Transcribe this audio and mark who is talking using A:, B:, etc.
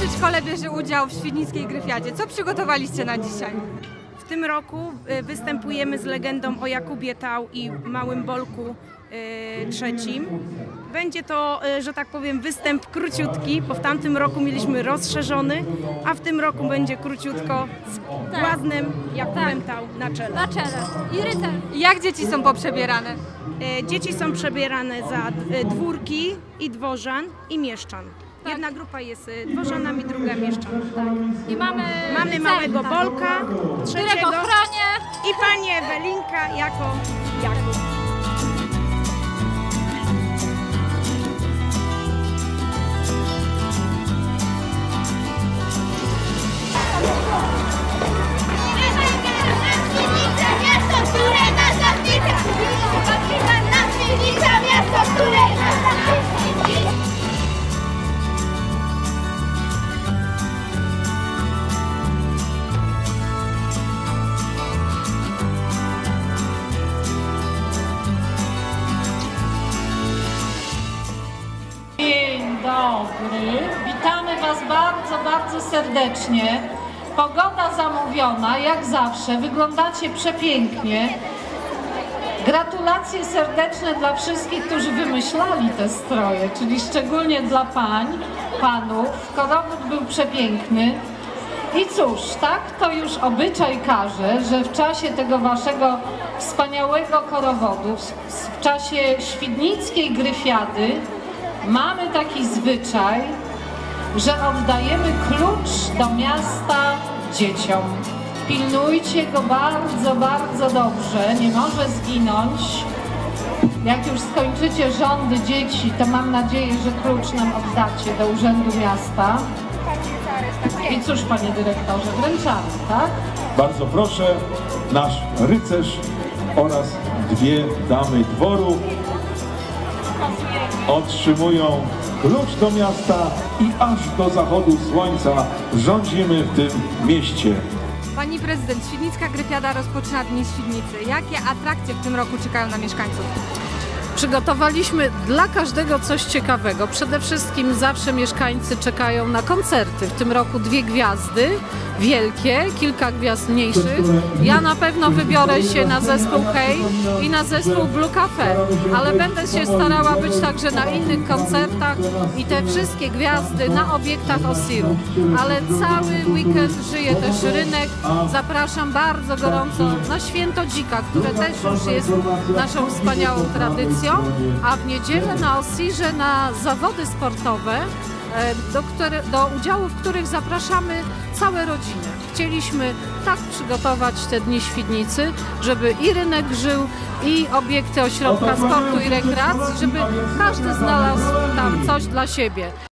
A: przedszkole bierze udział w Świdnickiej Gryfiadzie. Co przygotowaliście na dzisiaj?
B: W tym roku y, występujemy z legendą o Jakubie Tał i Małym Bolku y, trzecim. Będzie to, y, że tak powiem, występ króciutki, bo w tamtym roku mieliśmy rozszerzony, a w tym roku będzie króciutko z błaznem Jakubem Tał na czele.
C: Na czele. I rycerz.
A: Jak dzieci są poprzebierane?
B: Dzieci są przebierane za dwórki i dworzan i mieszczan. Jedna grupa jest y, dworzanami, druga mieszczan.
C: I mamy
B: Mamy małego
C: tak.
B: Bolka, trzeciego
C: chronię.
B: i panię Ewelinka jako Jakub.
D: Witamy Was bardzo, bardzo serdecznie. Pogoda zamówiona, jak zawsze, wyglądacie przepięknie. Gratulacje serdeczne dla wszystkich, którzy wymyślali te stroje, czyli szczególnie dla pań, panów. Korowód był przepiękny. I cóż, tak to już obyczaj każe, że w czasie tego waszego wspaniałego korowodu, w, czasie świdnickiej gryfiady, mamy taki zwyczaj, że oddajemy klucz do miasta dzieciom. Pilnujcie go bardzo, bardzo dobrze, nie może zginąć. Jak już skończycie rządy dzieci, to mam nadzieję, że klucz nam oddacie do Urzędu Miasta. I cóż, panie dyrektorze, wręczamy, tak?
E: Bardzo proszę, nasz rycerz oraz dwie damy dworu otrzymują klucz do miasta i aż do zachodu słońca rządzimy w tym mieście.
A: Pani prezydent, Świdnicka Gryfiada rozpoczyna Dni Świdnicy. Jakie atrakcje w tym roku czekają na mieszkańców?
F: Przygotowaliśmy dla każdego coś ciekawego. Przede wszystkim zawsze mieszkańcy czekają na koncerty. W tym roku dwie gwiazdy wielkie, kilka gwiazd mniejszych. Ja na pewno wybiorę się na zespół Hej i na zespół Blue Cafe, ale będę się starała być także na innych koncertach i te wszystkie gwiazdy na obiektach Osiru. Ale cały weekend żyje też rynek. Zapraszam bardzo gorąco na Święto Dzika, które też już jest naszą wspaniałą tradycją, a w niedzielę na Osirze na zawody sportowe, e, do, które, do udziału w których zapraszamy całe rodziny. Chcieliśmy tak przygotować te dni Świdnicy, żeby i rynek żył, i obiekty ośrodka sportu i rekreacji, żeby każdy znalazł tam coś dla siebie.